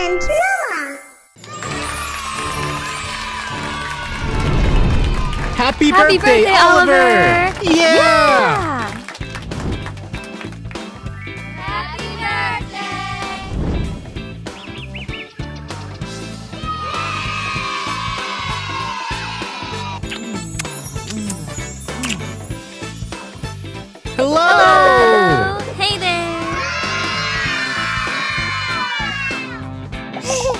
and Mama. Happy, Happy birthday, birthday, Oliver! Oliver! Yeah! Yeah! Hello!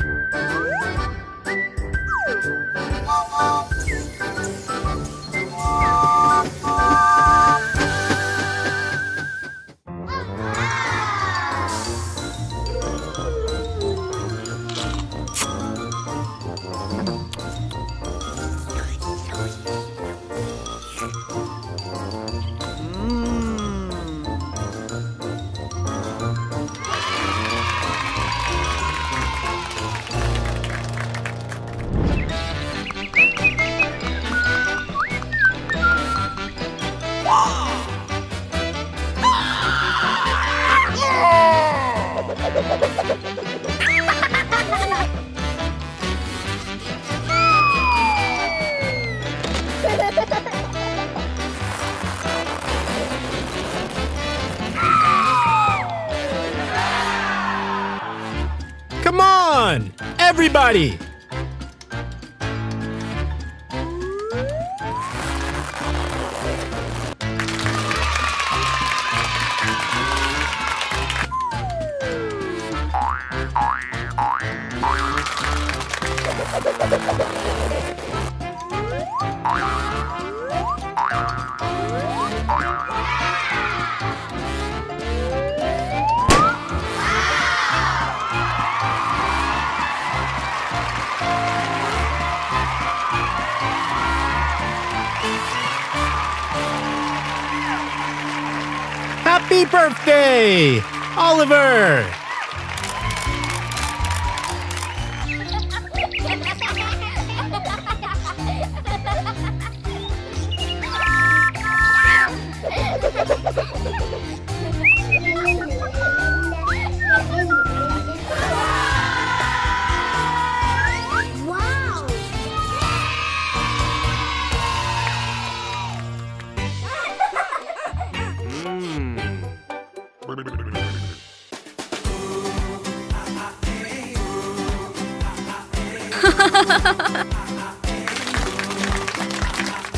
Everybody! Happy birthday, Oliver!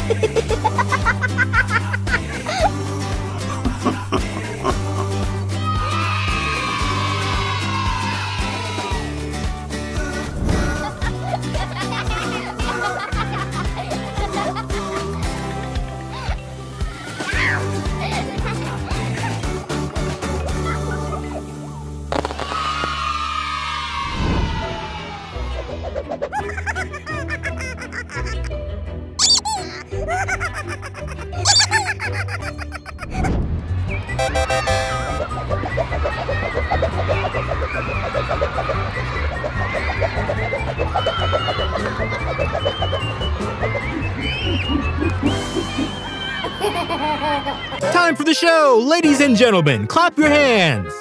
Hehehehe Time for the show! Ladies and gentlemen, clap your hands!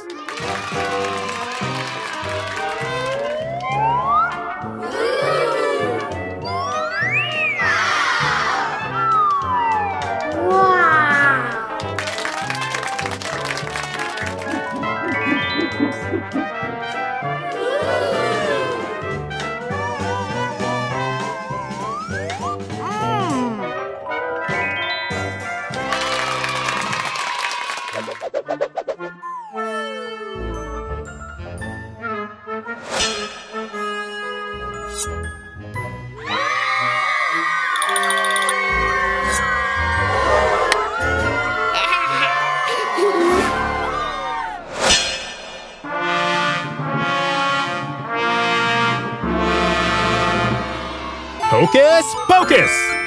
Hocus Pocus!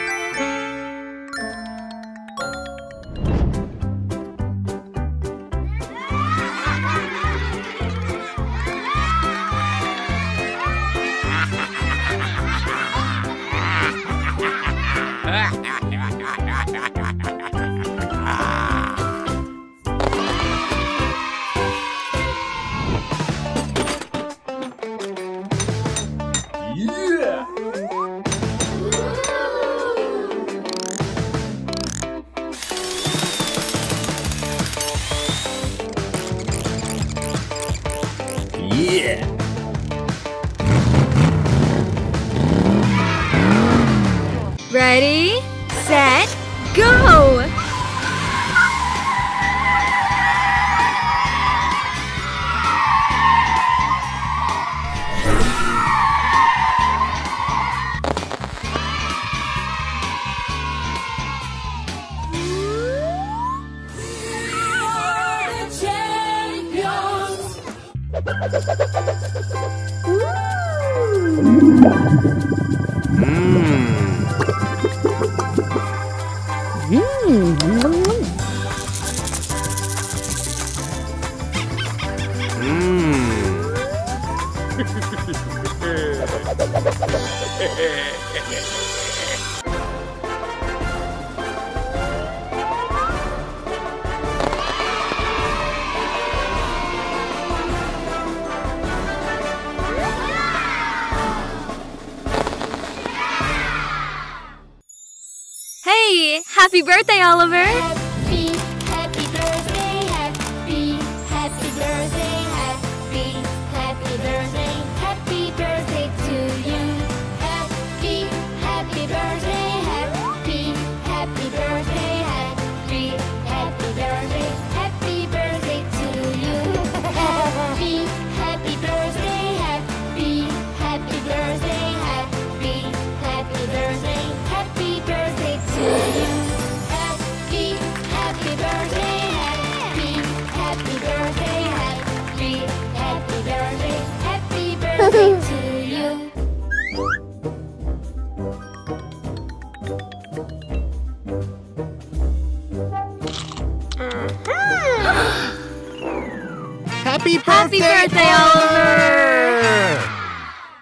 Yeah! Ready, set, Mmm. mmm. mmm. Happy birthday, Oliver!